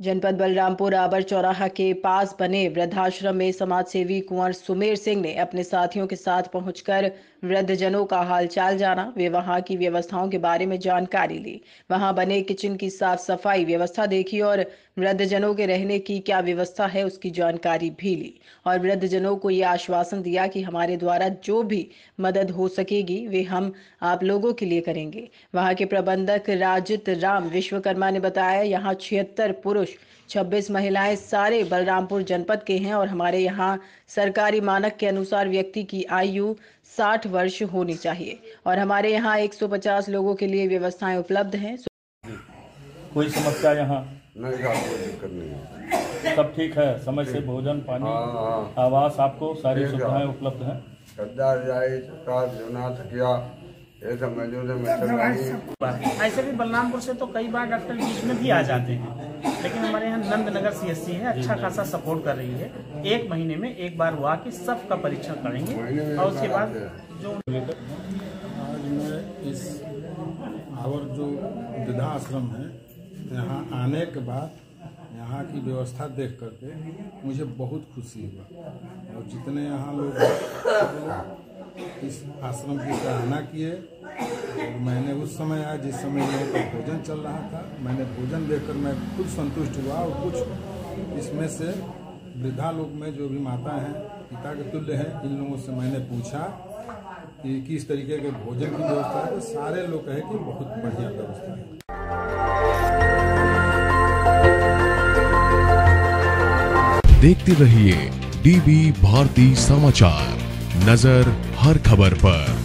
जनपद बलरामपुर आबर चौराहा के पास बने वृद्धाश्रम में समाजसेवी कुंवर सुमेर सिंह ने अपने साथियों के साथ पहुंचकर वृद्धजनों का हालचाल जाना। वे वहाँ की व्यवस्थाओं के बारे में जानकारी ली। वहाँ बने किचन की साफ़ सफ़ाई व्यवस्था देखी और वृद्धजनों के रहने की क्या व्यवस्था है उसकी जानकारी भी ली और वृद्धजनों को ये आश्वासन दिया कि हमारे द्वारा जो भी मदद हो सकेगी, वे हम आप लोगों के लिए करेंगे। वहाँ के प्रबंधक राजित राम विश्वकर्मा ने बताया, यहाँ छिहत्तर पुरुष 26 महिलाएँ सारे बलरामपुर जनपद के हैं और हमारे यहाँ सरकारी मानक के अनुसार व्यक्ति की आयु 60 वर्ष होनी चाहिए और हमारे यहाँ 150 लोगों के लिए व्यवस्थाएँ उपलब्ध हैं। कोई समस्या यहाँ? नहीं है। सब ठीक है? समय से भोजन पानी हाँ हाँ। आवास आपको? सारी सुविधाएँ उपलब्ध हैं। ऐसे भी बलरामपुर से तो कई बार डॉक्टर बीच में भी आ जाते हैं। लेकिन नंदनगर सीएससी है अच्छा खासा सपोर्ट कर रही है। एक महीने में एक बार वो आके सबका परीक्षण करेंगे और उसके बाद जो आज मैं इस आवर जो वृद्धा आश्रम है, यहाँ आने के बाद यहाँ की व्यवस्था देख करके मुझे बहुत खुशी हुआ। और जितने यहाँ लोग इस आश्रम की सराहना किए मैंने उस समय आया जिस समय यहाँ पर भोजन चल रहा था। मैंने भोजन देखकर मैं खुद संतुष्ट हुआ और कुछ इसमें से वृद्धा लोग में जो भी माता हैं, पिता के तुल्य हैं, इन लोगों से मैंने पूछा कि किस तरीके के भोजन की व्यवस्था है। तो सारे लोग कहे कि बहुत बढ़िया व्यवस्था है। देखते रहिए डीबी भारती समाचार। नज़र हर खबर पर।